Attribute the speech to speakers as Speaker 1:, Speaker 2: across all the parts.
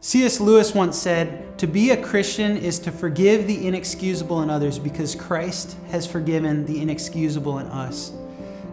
Speaker 1: C.S. Lewis once said, To be a Christian is to forgive the inexcusable in others because Christ has forgiven the inexcusable in us.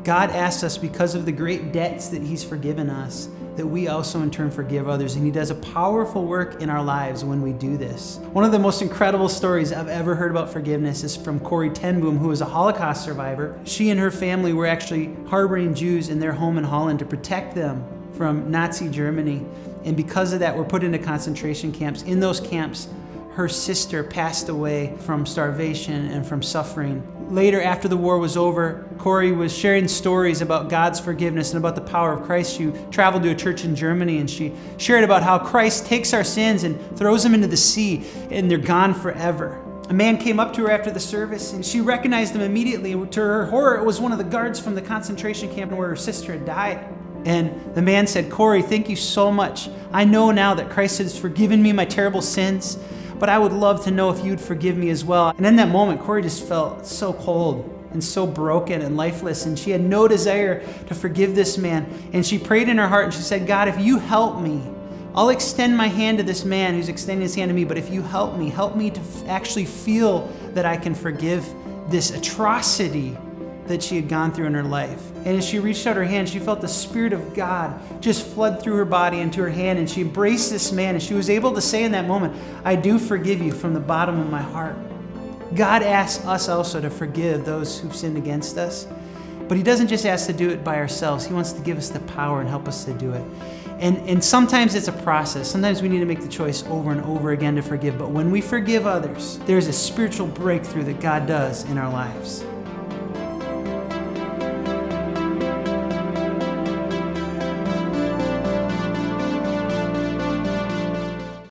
Speaker 1: God asks us, because of the great debts that He's forgiven us, that we also in turn forgive others. And He does a powerful work in our lives when we do this. One of the most incredible stories I've ever heard about forgiveness is from Corrie ten Boom, who was a Holocaust survivor. She and her family were actually harboring Jews in their home in Holland to protect them from Nazi Germany. And because of that, were put into concentration camps. In those camps, her sister passed away from starvation and from suffering. Later, after the war was over, Corrie was sharing stories about God's forgiveness and about the power of Christ. She traveled to a church in Germany and she shared about how Christ takes our sins and throws them into the sea and they're gone forever. A man came up to her after the service and she recognized him immediately. To her horror, it was one of the guards from the concentration camp where her sister had died. And the man said, Corrie, thank you so much. I know now that Christ has forgiven me my terrible sins but I would love to know if you'd forgive me as well. And in that moment, Corrie just felt so cold and so broken and lifeless, and she had no desire to forgive this man. And she prayed in her heart and she said, God, if you help me, I'll extend my hand to this man who's extending his hand to me, but if you help me, help me to actually feel that I can forgive this atrocity that she had gone through in her life. And as she reached out her hand, she felt the Spirit of God just flood through her body into her hand, and she embraced this man, and she was able to say in that moment, I do forgive you from the bottom of my heart. God asks us also to forgive those who've sinned against us. But He doesn't just ask to do it by ourselves, He wants to give us the power and help us to do it. And, and sometimes it's a process. Sometimes we need to make the choice over and over again to forgive. But when we forgive others, there's a spiritual breakthrough that God does in our lives.